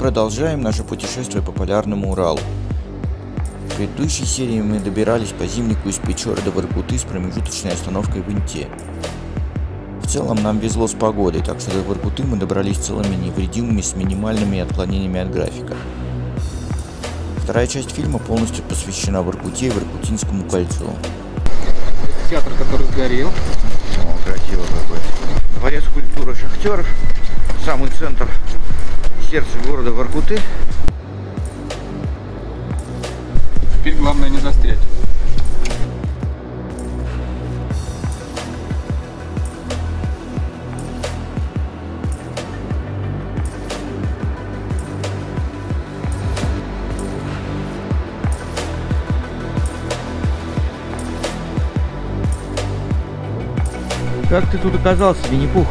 продолжаем наше путешествие по полярному Уралу. В предыдущей серии мы добирались по зимнику из Печоры до Воркуты с промежуточной остановкой в Инте. В целом нам везло с погодой, так что до Воркуты мы добрались целыми невредимыми с минимальными отклонениями от графика. Вторая часть фильма полностью посвящена Воркуте и Воркутинскому кольцу. Театр, который сгорел. О, красиво какой. Дворец культуры шахтеров, самый центр сердца города Воркуты. Теперь главное не застрять. Как ты тут оказался, Винни-Пух?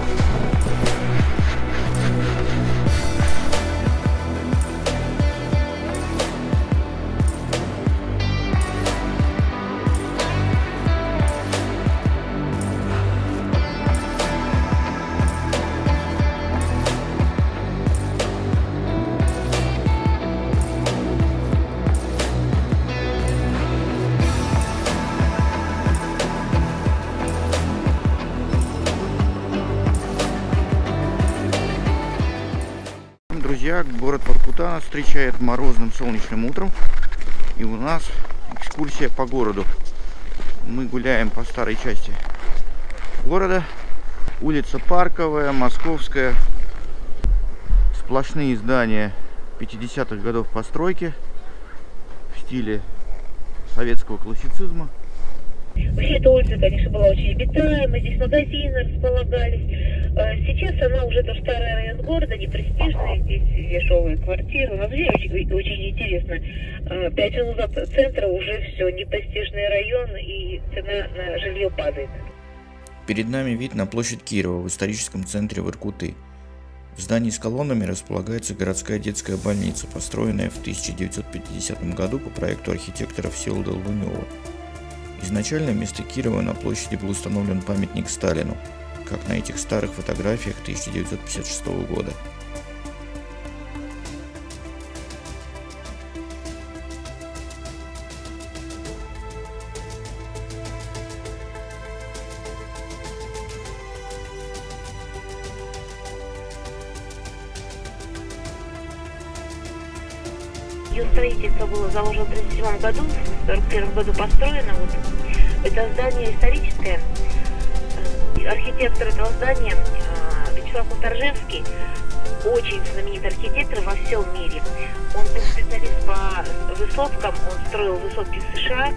Воркута нас встречает морозным солнечным утром. И у нас экскурсия по городу. Мы гуляем по старой части города. Улица Парковая, Московская. Сплошные здания 50-х годов постройки в стиле советского классицизма. Эта улица, конечно, была очень обитаема, здесь магазины располагались. Э, Сейчас она уже тоже старый район города, не престижный, здесь дешевые квартиры. Вообще очень, очень интересно. Э, Пять минут от центра уже все, не престижный район и цена на жилье падает. Перед нами вид на площадь Кирова в историческом центре Воркуты. В здании с колоннами располагается городская детская больница, построенная в 1950 году по проекту архитектора Всеволода Лунева. Изначально вместо Кирова на площади был установлен памятник Сталину, как на этих старых фотографиях 1956 года. Ее строительство было заложено в 1937 году, в 1941 году построено. Вот. Это здание историческое. Архитектор этого здания э, Вячеслав Муторжевский, очень знаменитый архитектор во всем мире. Он был специалист по высоткам, он строил высотки в США,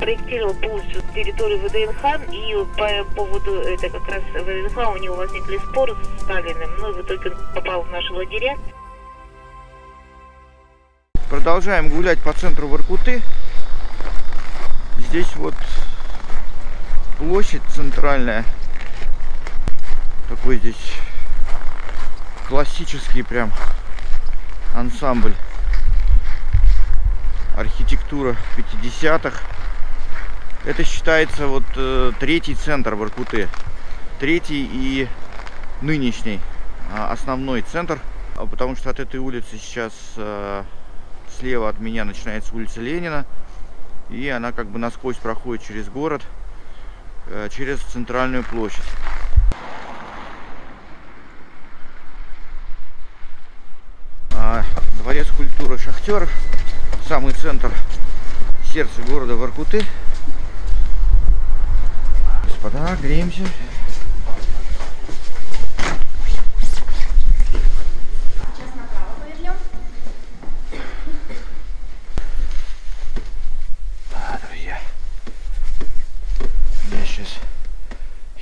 проектировал полностью территорию ВДНХ, и по поводу это как раз ВДНХ у него возникли споры с Сталиным, ну в итоге он попал в наши лагеря. Продолжаем гулять по центру Воркуты. Здесь вот площадь центральная. Такой здесь классический прям ансамбль. Архитектура 50-х. Это считается вот э, третий центр Воркуты. Третий и нынешний а, основной центр. А Потому что от этой улицы сейчас э, слева от меня начинается улица Ленина. И она как бы насквозь проходит через город, э, через центральную площадь. А, Дворец шахтеров, самый центр сердца города Воркуты. Господа, греемся. Сейчас направо повернем. Да, друзья. Я сейчас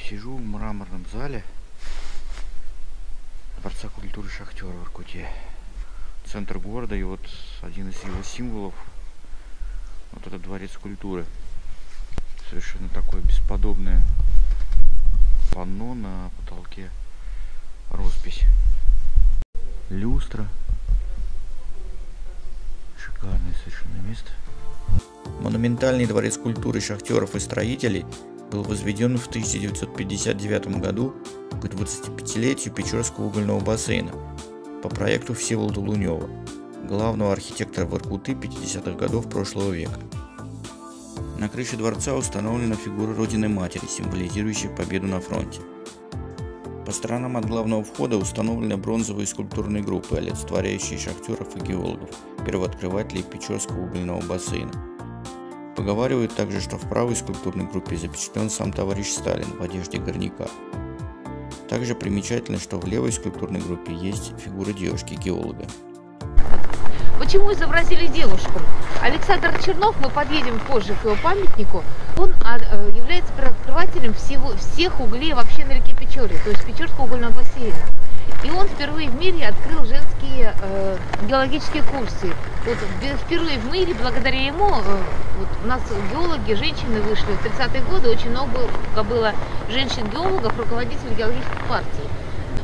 сижу в мраморном зале Дворца культуры Шахтера в Иркуте. Центр города и вот один из его символов вот этот дворец культуры. Совершенно такое бесподобное панно на потолке. Роспись. Люстра. Шикарное совершенно место. Монументальный дворец культуры шахтеров и строителей был возведен в 1959 году к 25-летию Печорского угольного бассейна. По проекту Всеволода Лунева, главного архитектора Воркуты 50-х годов прошлого века. На крыше дворца установлена фигура Родины Матери, символизирующая победу на фронте. По сторонам от главного входа установлены бронзовые скульптурные группы, олицетворяющие шахтеров и геологов, первооткрывателей Печорского угольного бассейна. Поговаривают также, что в правой скульптурной группе запечатлен сам товарищ Сталин в одежде горняка. Также примечательно, что в левой скульптурной группе есть фигура девушки-геолога. Почему изобразили девушку? Александр Чернов, мы подъедем позже к его памятнику, он а, э, является первооткрывателем всего, всех углей вообще на реке Печоре, то есть Печорского угольного бассейна. И он впервые в мире открыл женские э, геологические курсы. Вот впервые в мире, благодаря ему, э, вот у нас геологи, женщины вышли в 30-е годы, очень много было женщин-геологов, руководителей геологических партий.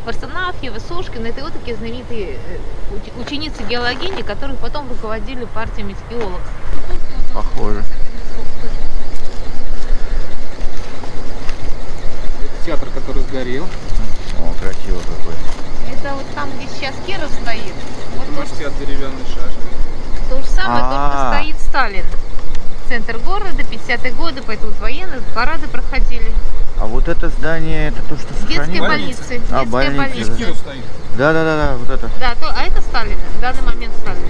Фарсонафьева, Сошкина, это вот такие знаменитые э, ученицы геологини, которые потом руководили партиями геологов. Похоже. Это театр, который сгорел. Красиво какой. Это вот там, где сейчас Кера стоит. Вот то, Университет деревянной шашки. то же самое, А. только стоит Сталин. Центр города, 50-е годы, поэтому вот военные парады проходили. А вот это здание, это то, что Детская сохранилось? больница. А, детская больница, больница. Киров стоит. Да, да, да, да, вот это. Да, то, а это Сталин, в данный момент Сталин.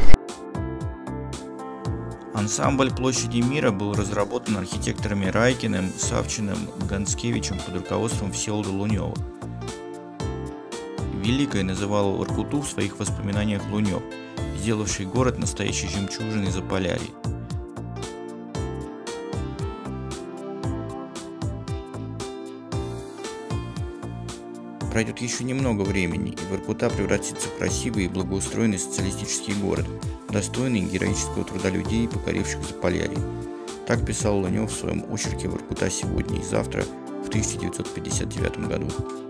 Ансамбль площади мира был разработан архитекторами Райкиным, Савчиным, Ганскевичем под руководством Всеволода Лунева. Великой называл Воркуту в своих воспоминаниях Лунев, сделавший город настоящей жемчужиной Заполярья. Пройдет еще немного времени, и Воркута превратится в красивый и благоустроенный социалистический город, достойный героического труда людей, покоривших Заполярье. Так писал Лунев в своем очерке «Воркута сегодня и завтра» в 1959 году.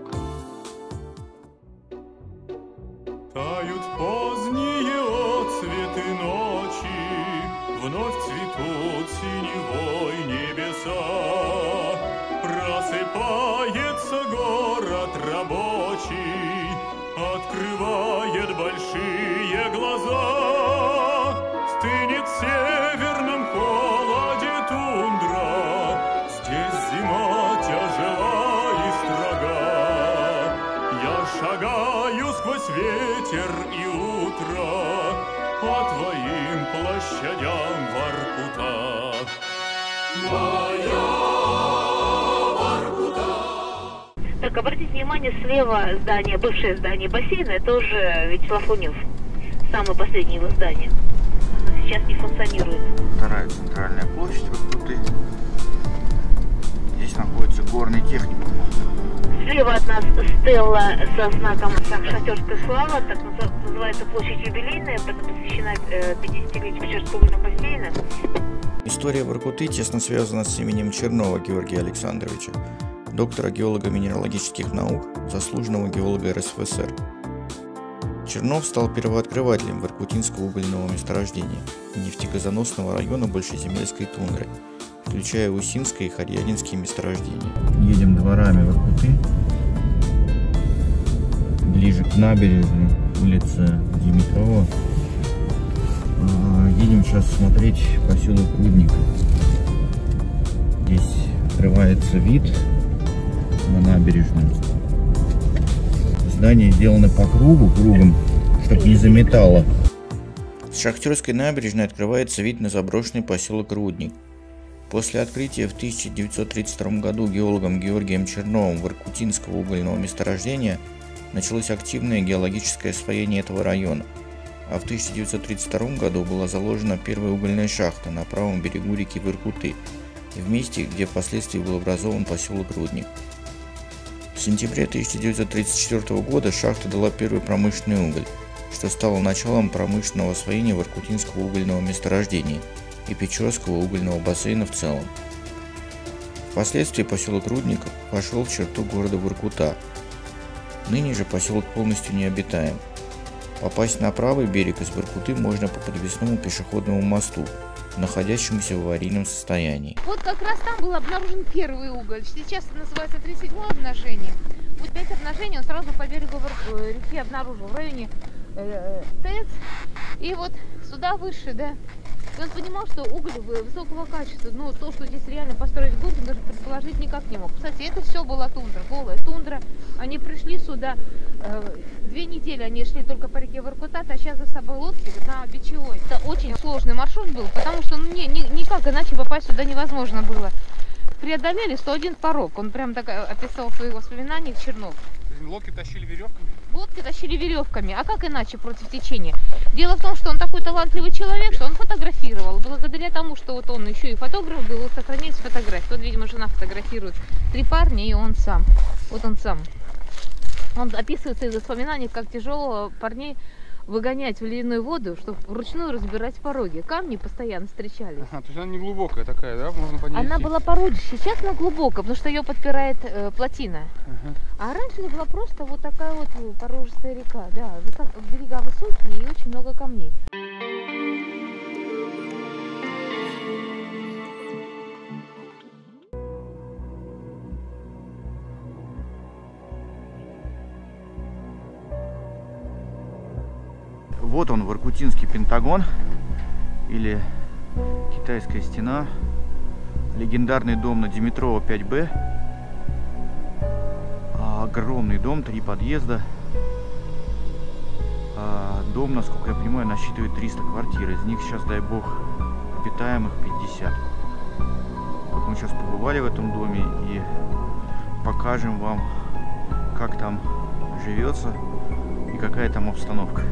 Внимание, слева здание, бывшее здание бассейна, это уже Вячеслав Лунев. Самое последнее его здание. Оно сейчас не функционирует. Вторая центральная площадь Воркуты. Здесь находится горный техникум. Слева от нас стелла со знаком «Шахтерская слава», так называется площадь юбилейная, посвящена э, 50-летию Печерского угольного бассейна. История Воркуты тесно связана с именем Чернова Георгия Александровича, доктора геолого-минералогических наук, заслуженного геолога РСФСР. Чернов стал первооткрывателем воркутинского угольного месторождения, нефтегазоносного района Большеземельской тундры, включая Усинское и Харьядинские месторождения. Едем дворами Воркуты, ближе к набережной, улица Димитрова. А, Едем сейчас смотреть поселок Рудник. Здесь открывается вид на набережную. Здание сделано по кругу, кругом, чтобы не заметало. С Шахтерской набережной открывается вид на заброшенный поселок Рудник. После открытия в 1932 году геологом Георгием Черновым Воркутинского угольного месторождения началось активное геологическое освоение этого района а в 1932 году была заложена первая угольная шахта на правом берегу реки Воркуты, в месте, где впоследствии был образован поселок Рудник. В сентябре 1934 года шахта дала первый промышленный уголь, что стало началом промышленного освоения Воркутинского угольного месторождения и Печорского угольного бассейна в целом. Впоследствии поселок Рудник вошел в черту города Воркута. Ныне же поселок полностью необитаем. Попасть на правый берег из Воркуты можно по подвесному пешеходному мосту, находящемуся в аварийном состоянии. Вот как раз там был обнаружен первый уголь. Сейчас это называется 37 обнажение. Вот пять обнажений он сразу по берегу э, реки обнаружил в районе э, ТЭЦ, и вот сюда выше, да. И он понимал, что уголь вы- высокого качества, ну, то, что здесь реально построить город, он даже предположить никак не мог. Кстати, это все была тундра, голая тундра. Они пришли сюда, э, две недели они шли только по реке Воркута, таща за собой лодки на Бичевой. Это очень сложный маршрут был, потому что ну, не, ни- никак иначе попасть сюда невозможно было. Преодолели 101 порог, он прям так э, описал в своих воспоминаниях Чернов. Лодки тащили веревками. Лодки тащили веревками, а как иначе против течения? Дело в том, что он такой талантливый человек, что он фотографировал. Благодаря тому, что вот он еще и фотограф был, вот сохранились фотографии. Вот, видимо, жена фотографирует. Три парня и он сам. Вот он сам. Он описывает в своих воспоминаниях, как тяжело парней выгонять в ледяную воду, чтобы вручную разбирать пороги. Камни постоянно встречались. Ага, то есть она не глубокая такая, да? Можно по ней Она идти. была породище, сейчас она глубокая, потому что ее подпирает э, плотина. Ага. А раньше это была просто вот такая вот э, порожистая река, да, берега высокие и очень много камней. Вот он, Воркутинский Пентагон или Китайская стена. Легендарный дом на Димитрова 5Б. А, Огромный дом, три подъезда. А, Дом, насколько я понимаю, насчитывает 300 квартир. Из них сейчас, дай бог, обитаемых 50. Вот мы сейчас побывали в этом доме и покажем вам, как там живется и какая там обстановка.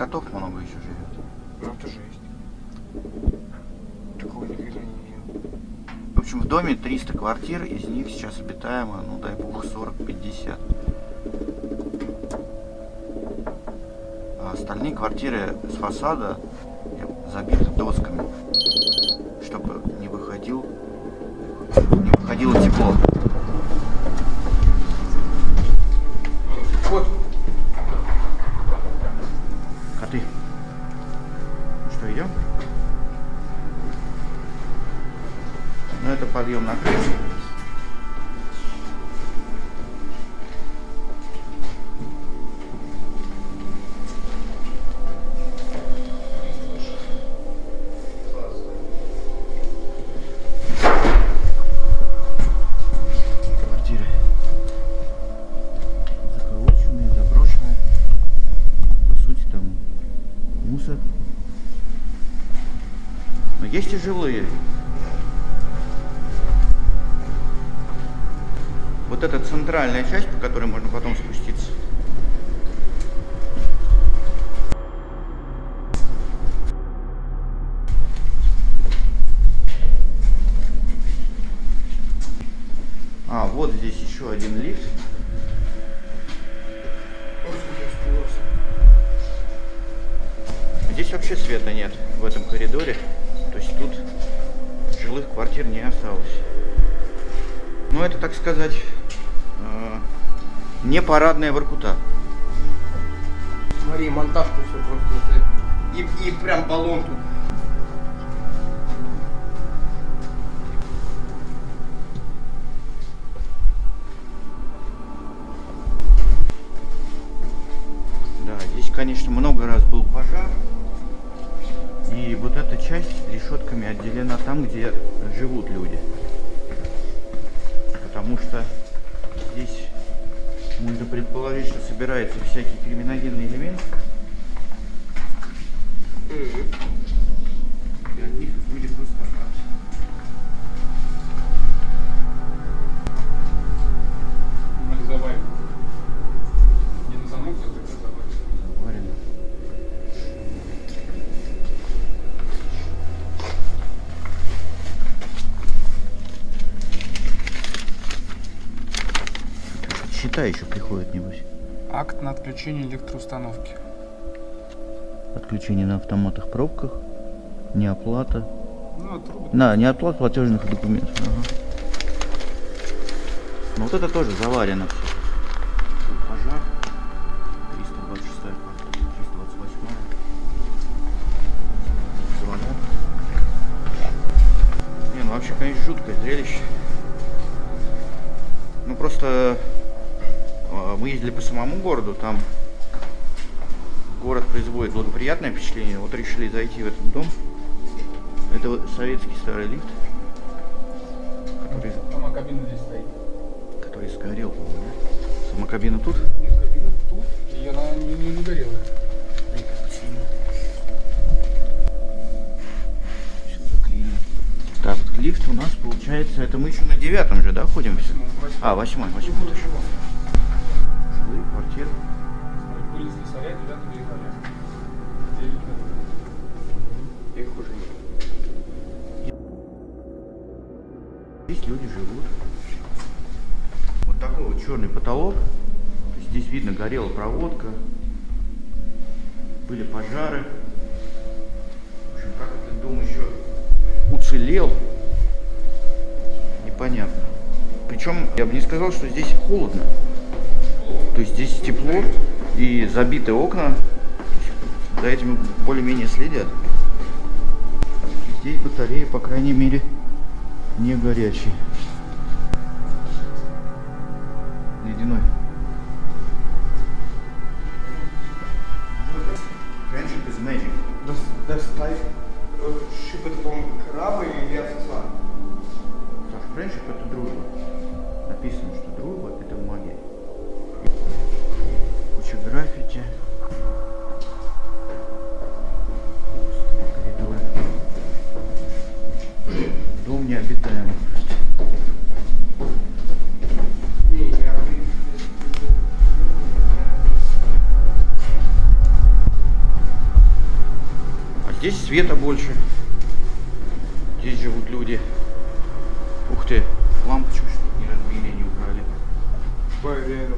Котов много еще живет. Ну это жесть. Такого никогда не видел. В общем, в доме 300 квартир, из них сейчас обитаемо, ну дай бог, 40-50. А остальные квартиры с фасада забиты досками, чтобы не выходил, не выходило тепло. Еще один лифт. Здесь вообще света нет в этом коридоре. То есть тут жилых квартир не осталось. Ну, это, так сказать, э, не парадная Воркута. Смотри, монтажку все просто. И, и прям баллон тут. Счета еще приходят, небось. Акт на отключение электроустановки. Отключение на автоматах пробках, неоплата. Ну, вот трубы. На, неоплата платежных документов. Ага. Ну вот это тоже заварено все. Впечатление. Вот решили зайти в этот дом. Это вот советский старый лифт, который, Сама кабина здесь стоит. который сгорел, по-моему, да? Сама кабина тут? Нет, кабина тут, и она не, не, не горела. Так, вот лифт у нас получается, это мы еще на девятом же, да, ходим? все? А, восьмой, восьмой Их уже нет. Здесь люди живут. Вот такой вот черный потолок. Здесь видно горела проводка. Были пожары. В общем, как этот дом еще уцелел, непонятно. Причем я бы не сказал, что здесь холодно. То есть здесь тепло и забиты окна. За этим более-менее следят. Здесь батареи, по крайней мере, не горячий. Здесь живут люди. Ух ты, лампочку что не разбили, не украли. Поверю.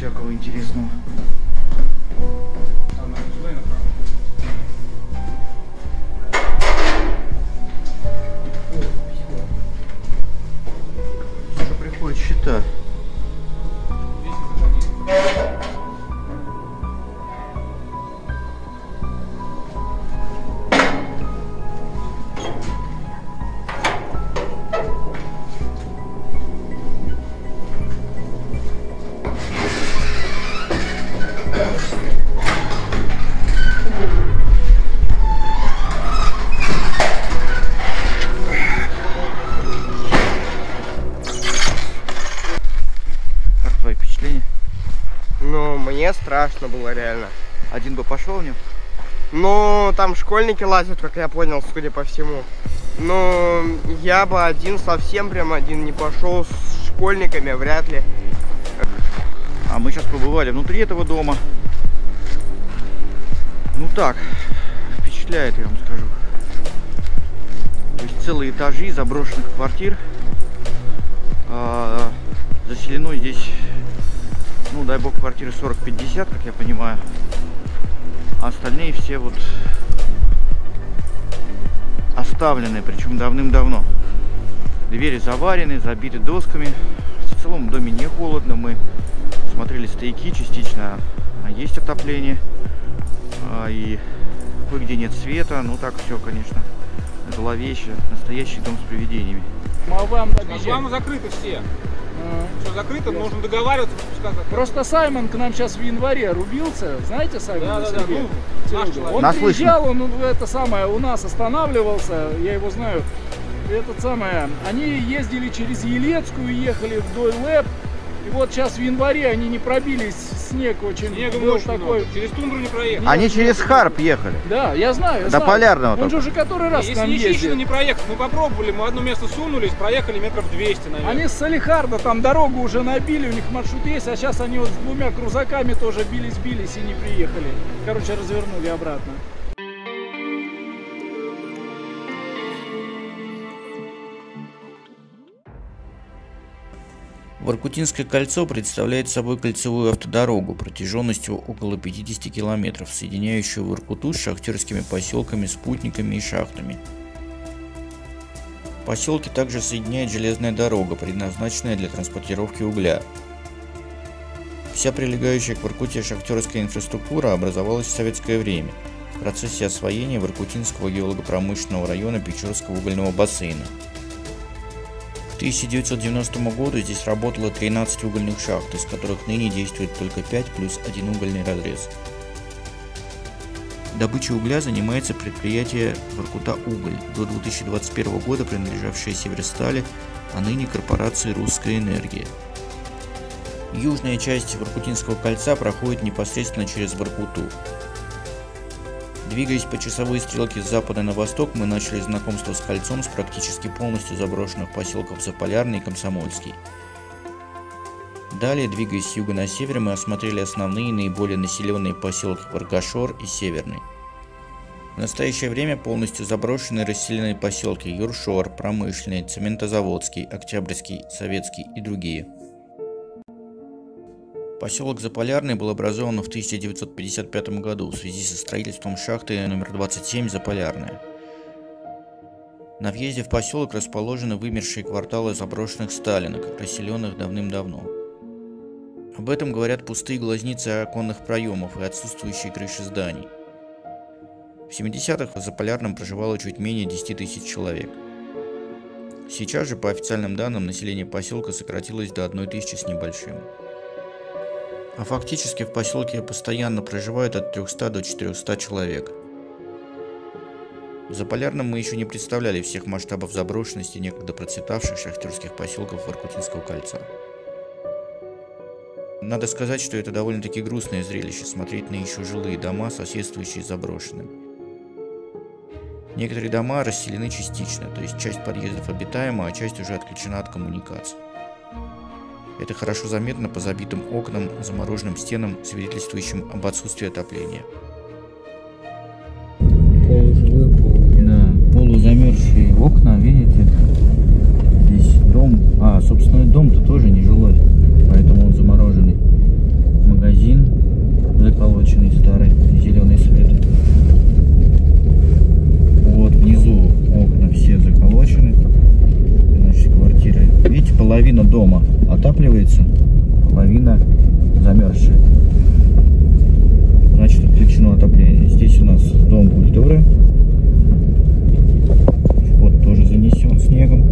Всякого интересного. Было реально. Один бы пошел в нем? Ну, там школьники лазят, как я понял, судя по всему. Но я бы один, совсем прям один не пошел с школьниками, вряд ли. А мы сейчас побывали внутри этого дома. Ну так, впечатляет, я вам скажу. То есть целые этажи заброшенных квартир. А, заселено здесь, ну дай бог, квартиры 40-50, как я понимаю. А остальные все вот оставлены, причем давным-давно. Двери заварены, забиты досками. В целом в доме не холодно. Мы смотрели стояки частично. а Есть отопление. А, И кое-где нет света. Ну так все, конечно, зловеще. Настоящий дом с привидениями. Вам закрыты все. Закрыто, нужно договариваться, пускай закрыто. Просто Саймон к нам сейчас в январе рубился. Знаете Саймона Да, да, да, ну. Он Наслышан. приезжал, он это самое у нас останавливался, я его знаю. Этот самое, они ездили через Елецкую, ехали вдоль ЛЭП. И вот сейчас в январе они не пробились, снег очень Снега был очень такой. много. Через тундру не проехать. Они через Харп ехали. Да, я знаю. я До знаю. Полярного Он только. же уже который раз Если не ездит. Чищина, не проехать. Мы попробовали, мы одно место сунулись, проехали метров 200, наверное. Они с Салихарда там дорогу уже набили, у них маршрут есть, а сейчас они вот с двумя крузаками тоже бились-бились и не приехали. Короче, развернули обратно. Воркутинское кольцо представляет собой кольцевую автодорогу протяженностью около 50 километров, соединяющую Воркуту с шахтерскими поселками, спутниками и шахтами. Поселки также соединяет железная дорога, предназначенная для транспортировки угля. Вся прилегающая к Воркуте шахтерская инфраструктура образовалась в советское время в процессе освоения Воркутинского геолого-промышленного района Печорского угольного бассейна. К 1990 году здесь работало 13 угольных шахт, из которых ныне действует только 5 плюс один угольный разрез. Добычей угля занимается предприятие Воркута Уголь, до 2021 года принадлежавшее Северстали, а ныне корпорации Русская энергия. Южная часть Воркутинского кольца проходит непосредственно через Воркуту. Двигаясь по часовой стрелке с запада на восток, мы начали знакомство с кольцом с практически полностью заброшенных поселков Заполярный и Комсомольский. Далее, двигаясь с юга на север, мы осмотрели основные наиболее населенные поселки Варгашор и Северный. В настоящее время полностью заброшены и расселены поселки Юршор, Промышленный, Цементозаводский, Октябрьский, Советский и другие. Поселок Заполярный был образован в 1955 году в связи со строительством шахты номер 27 Заполярная. На въезде в поселок расположены вымершие кварталы заброшенных сталинок, расселенных давным-давно. Об этом говорят пустые глазницы оконных проемов и отсутствующие крыши зданий. В 70-х в Заполярном проживало чуть менее 10 тысяч человек. Сейчас же, по официальным данным, население поселка сократилось до 1 тысячи с небольшим. А фактически в поселке постоянно проживают от 300 до 400 человек. В Заполярном мы еще не представляли всех масштабов заброшенности некогда процветавших шахтерских поселков Воркутинского кольца. Надо сказать, что это довольно-таки грустное зрелище смотреть на еще жилые дома, соседствующие с заброшенным. Некоторые дома расселены частично, то есть часть подъездов обитаема, а часть уже отключена от коммуникаций. Это хорошо заметно по забитым окнам, замороженным стенам, свидетельствующим об отсутствии отопления. Да, полузамерзшие окна, видите? Здесь дом, а, собственно, дом-то тоже не жилой, поэтому он замороженный. Магазин заколоченный, старый, зеленый свет. Вот внизу окна все заколочены. Значит, квартиры. Видите, половина дома отапливается, половина замерзшая. Значит, отключено отопление. Здесь у нас дом культуры. Вот тоже занесен снегом.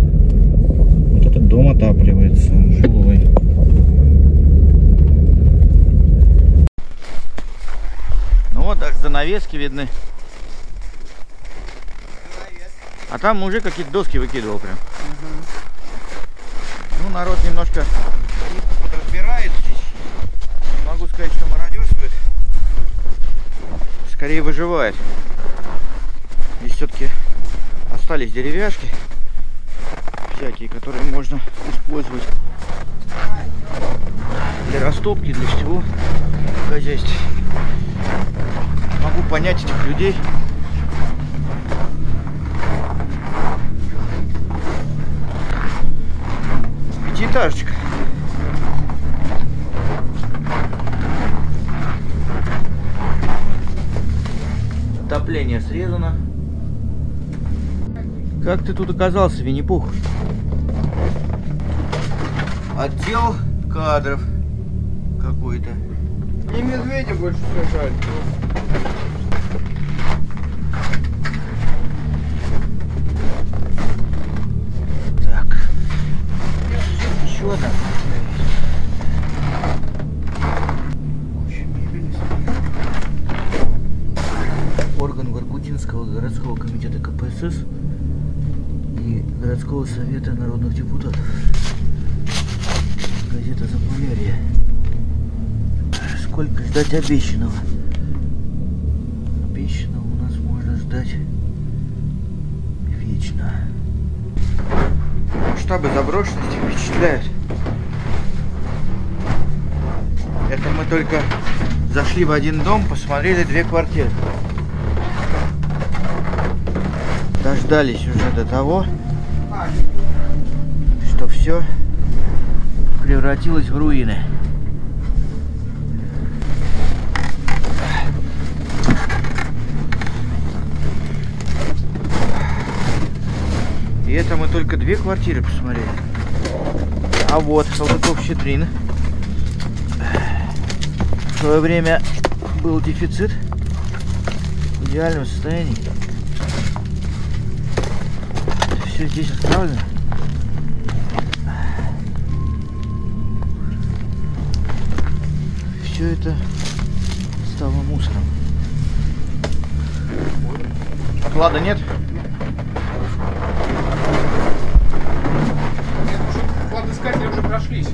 Вот этот дом отапливается, жилой. Ну вот даже занавески видны. А там мужик какие-то доски выкидывал прям. Ну, народ немножко подразбирает здесь. Не могу сказать, что мародерствует. Скорее выживает. Здесь все-таки остались деревяшки всякие, которые можно использовать для растопки, для всего хозяйства. Могу понять этих людей, Пятиэтажечка. Отопление срезано. Как ты тут оказался, Винни-Пух? Отдел кадров какой-то. И медведя больше всего Орган Воркутинского городского комитета КПСС и городского совета народных депутатов. Газета Заполярье. Сколько ждать обещанного? Обещанного у нас можно ждать вечно. Масштабы заброшенности впечатляют. Это мы только зашли в один дом, посмотрели две квартиры. Дождались уже до того, что все превратилось в руины. И это мы только две квартиры посмотрели. А вот Салтыков-Щедрин. В свое время был дефицит в идеальном состоянии. Все здесь оставлено. Все это стало мусором. Оклада нет? Кладоискатели уже прошлись.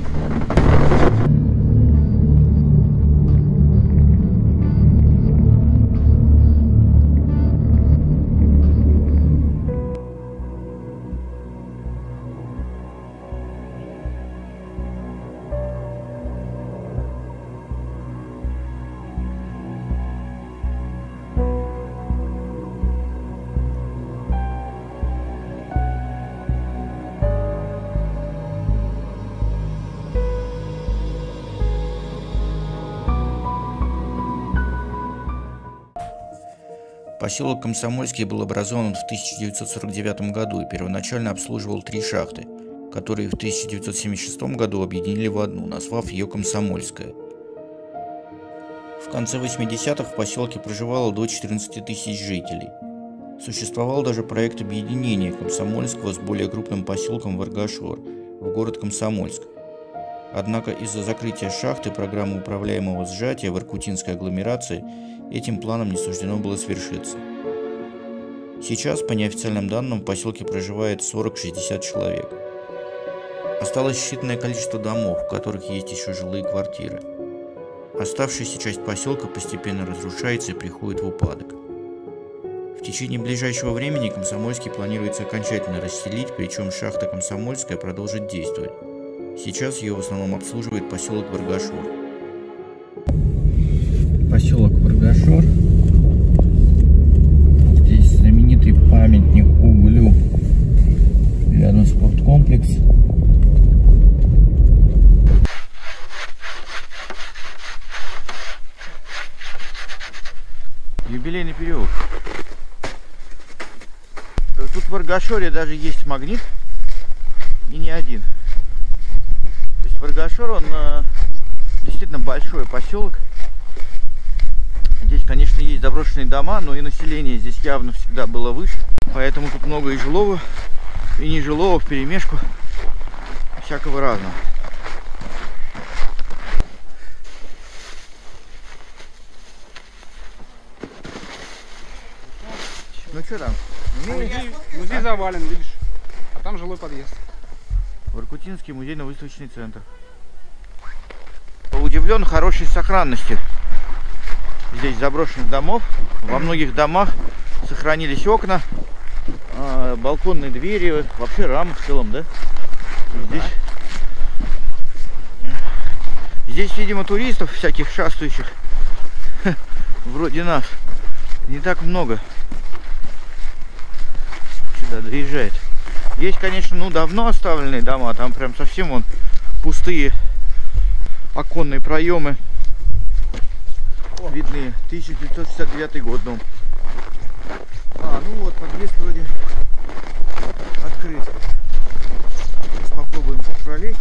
Поселок Комсомольский был образован в 1949 году и первоначально обслуживал три шахты, которые в 1976 году объединили в одну, назвав ее Комсомольская. В конце 80-х в поселке проживало до 14 тысяч жителей. Существовал даже проект объединения Комсомольского с более крупным поселком Варгашор в город Комсомольск. Однако из-за закрытия шахты программы управляемого сжатия в иркутинской агломерации этим планом не суждено было свершиться. Сейчас, по неофициальным данным, в поселке проживает 40-60 человек. Осталось считанное количество домов, в которых есть еще жилые квартиры. Оставшаяся часть поселка постепенно разрушается и приходит в упадок. В течение ближайшего времени Комсомольский планируется окончательно расселить, причем шахта Комсомольская продолжит действовать. Сейчас ее в основном обслуживает поселок Варгашор. Поселок Варгашор. Здесь знаменитый памятник углю. Рядом спорткомплекс. Юбилейный переулок. Тут в Аргашоре даже есть магнит. И не один. То есть Варгашор, он э, действительно большой поселок. Здесь, конечно, есть заброшенные дома, но и население здесь явно всегда было выше. Поэтому тут много и жилого, и нежилого в перемешку. Всякого разного. Ну что там? Музей, музей завален, видишь. А там жилой подъезд. Воркутинский музейно-выставочный центр. Удивлен хорошей сохранностью здесь заброшенных домов. Во многих домах сохранились окна, а, балконные двери, вообще рамы в целом, да? Здесь, здесь, видимо, туристов всяких шастающих, вроде нас, не так много сюда доезжает. Есть, конечно, ну давно оставленные дома, там прям совсем вон пустые оконные проемы видны. 1969 год дом. А, ну вот, подъезд вроде открыт. Сейчас попробуем пролезть.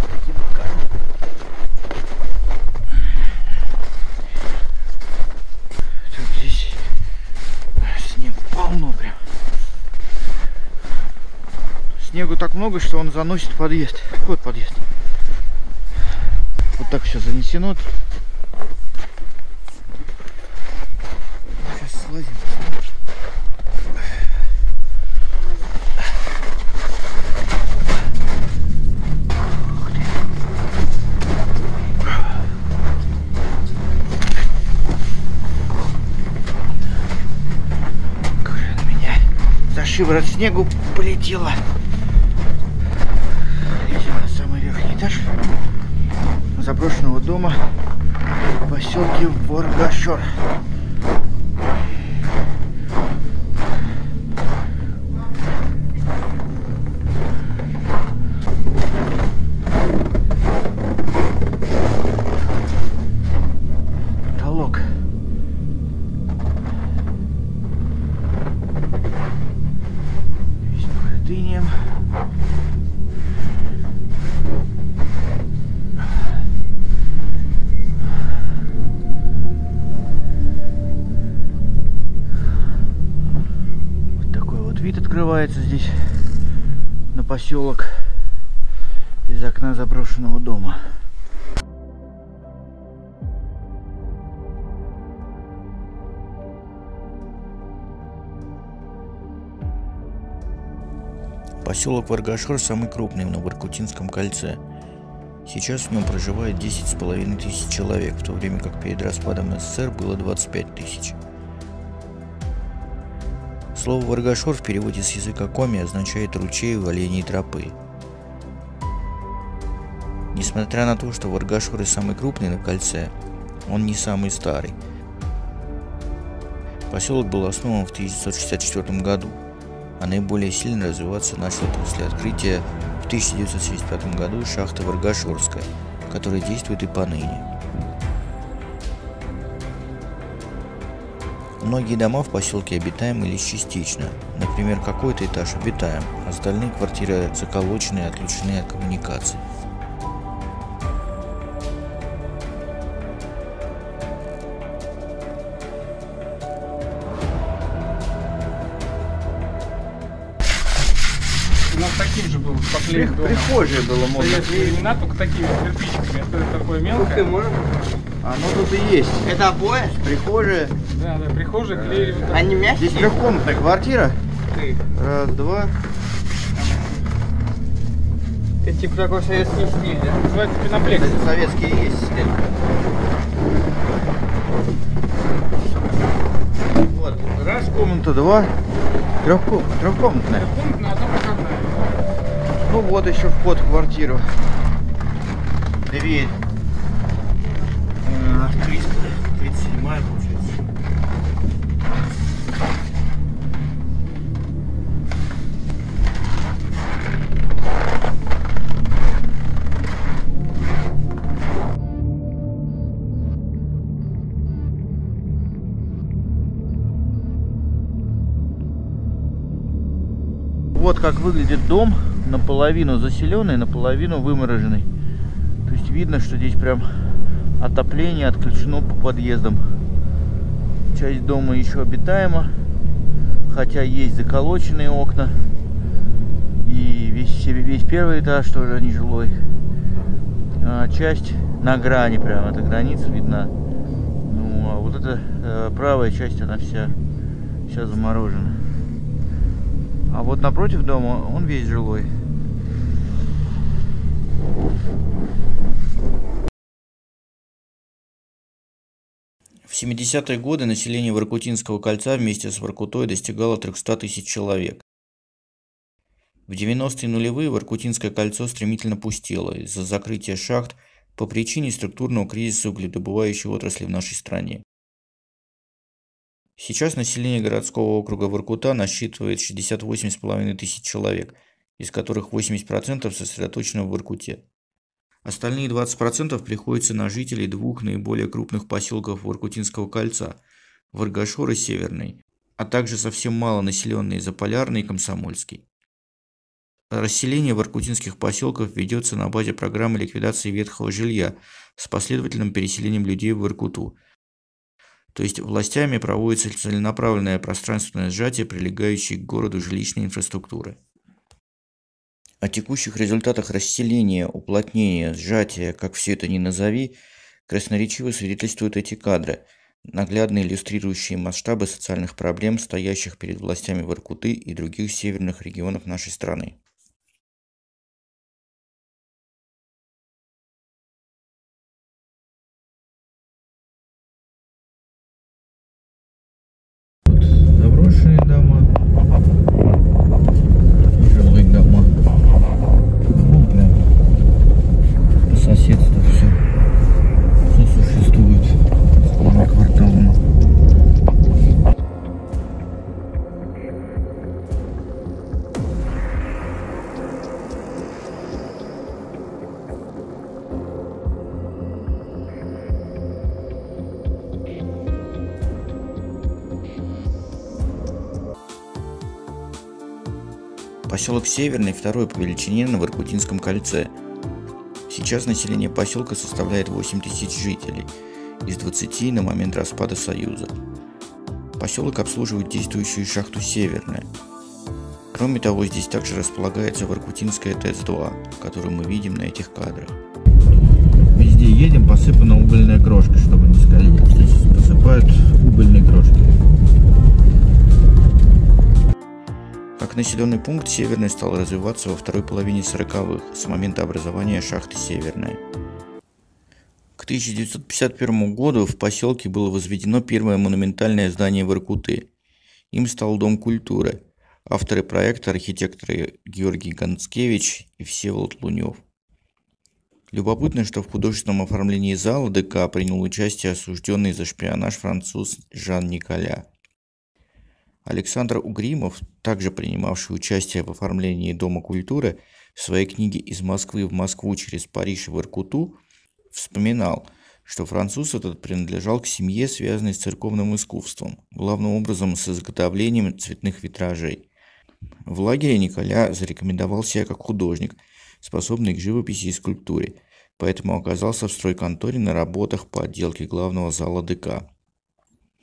Таким. Так, здесь снег полно прям. Снегу так много, что он заносит подъезд. Вот подъезд. Вот так все занесено. Сейчас слазим. Шиворот снегу полетела. Лезем на самый верхний этаж заброшенного дома в поселке Воргашор. Поселок из окна заброшенного дома. Поселок Варгашор самый крупный в Новоиркутинском кольце. Сейчас в нем проживает 10,5 тысяч человек, в то время как перед распадом СССР было 25 тысяч. Слово Варгашор в переводе с языка коми означает ручей в оленей тропы. Несмотря на то, что Варгашор и самый крупный на кольце, он не самый старый. Поселок был основан в 1964 году, а наиболее сильно развиваться начал после открытия в 1975 году шахты Варгашорская, которая действует и поныне. Многие дома в поселке обитаемы лишь частично. Например, какой-то этаж обитаем, а остальные квартиры заколочены и отключены от коммуникаций. У нас таким же был последний дом. Было модно. советские времена только такими кирпичиками. Это такое Ух ты, мелкое. можно? Оно тут и есть. Это обои? Прихожая. Да, да, прихожая клеили вот. Они мягкие? Здесь трехкомнатная квартира. Ты. Раз, два. Это типа такой советский стиль, да? Называется пеноплекс. Кстати, советские есть стены. Вот, раз комната, два. Трехком... Трехкомнатная. Комнатная, одна проходная. Ну вот еще вход в квартиру. Дверь. Выглядит дом, наполовину заселенный, наполовину вымороженный. То есть видно, что здесь прям отопление отключено по подъездам. Часть дома еще обитаема, хотя есть заколоченные окна. И весь, весь первый этаж тоже нежилой. А часть на грани прям, эта граница видна. Ну, а вот эта э, правая часть, она вся, вся заморожена. А вот напротив дома он весь жилой. В В 70-е годы население Воркутинского кольца вместе с Воркутой достигало 300 тысяч человек. В 90-е нулевые Воркутинское кольцо стремительно пустело из-за закрытия шахт по причине структурного кризиса угледобывающей отрасли в нашей стране. Сейчас население городского округа Воркута насчитывает 68,5 тысяч человек, из которых 80% сосредоточено в Воркуте. Остальные 20% приходятся на жителей двух наиболее крупных поселков Воркутинского кольца – Варгашор и Северный, а также совсем мало населенные Заполярный и Комсомольский. Расселение воркутинских поселков ведется на базе программы ликвидации ветхого жилья с последовательным переселением людей в Воркуту. То есть властями проводится целенаправленное пространственное сжатие прилегающей к городу жилищной инфраструктуры. О текущих результатах расселения, уплотнения, сжатия, как все это ни назови, красноречиво свидетельствуют эти кадры, наглядно иллюстрирующие масштабы социальных проблем, стоящих перед властями Воркуты и других северных регионов нашей страны. Поселок Северный второй по величине на Воркутинском кольце. Сейчас население поселка составляет 8 тысяч жителей, из 20 на момент распада Союза. Поселок обслуживает действующую шахту Северная. Кроме того, здесь также располагается Воркутинская ТЭЦ-2, которую мы видим на этих кадрах. Везде едем, посыпана угольная крошка, чтобы не скользить. Здесь посыпают угольной крошкой. Как населенный пункт, Северный стал развиваться во второй половине 40-х, с момента образования шахты Северная. К 1951 году в поселке было возведено первое монументальное здание Воркуты. Им стал Дом культуры. Авторы проекта – архитекторы Георгий Ганцкевич и Всеволод Лунев. Любопытно, что в художественном оформлении зала ДК принял участие осужденный за шпионаж француз Жан Николя. Александр Угримов, также принимавший участие в оформлении Дома культуры, в своей книге «Из Москвы в Москву через Париж в Иркуту» вспоминал, что француз этот принадлежал к семье, связанной с церковным искусством, главным образом с изготовлением цветных витражей. В лагере Николя зарекомендовал себя как художник, способный к живописи и скульптуре, поэтому оказался в стройконторе на работах по отделке главного зала ДК.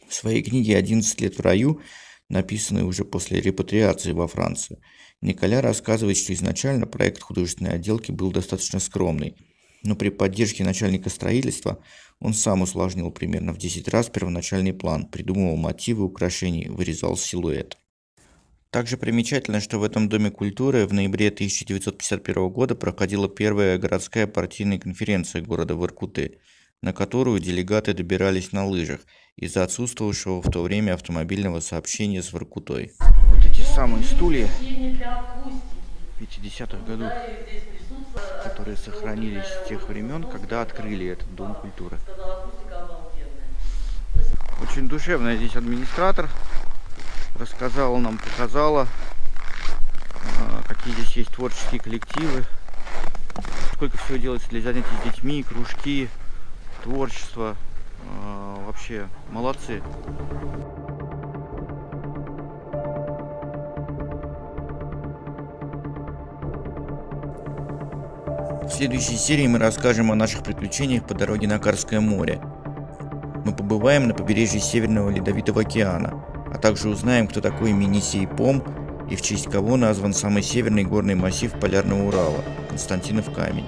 В своей книге «11 лет в раю» написанной уже после репатриации во Францию, Николя рассказывает, что изначально проект художественной отделки был достаточно скромный, но при поддержке начальника строительства он сам усложнил примерно в 10 раз первоначальный план, придумывал мотивы украшений, вырезал силуэт. Также примечательно, что в этом Доме культуры в ноябре 1951 года проходила первая городская партийная конференция города Воркуты, на которую делегаты добирались на лыжах из-за отсутствовавшего в то время автомобильного сообщения с Воркутой. Вот эти самые стулья 50-х годов, которые сохранились с тех времен, когда открыли этот Дом культуры. Очень душевная здесь администратор. Рассказала нам, показала, а, какие здесь есть творческие коллективы, сколько всего делается для занятий с детьми, кружки, творчество. А, вообще молодцы. В следующей серии мы расскажем о наших приключениях по дороге на Карское море. Мы побываем на побережье Северного Ледовитого океана, а также узнаем, кто такой Минисей Пом и в честь кого назван самый северный горный массив Полярного Урала – Константинов камень.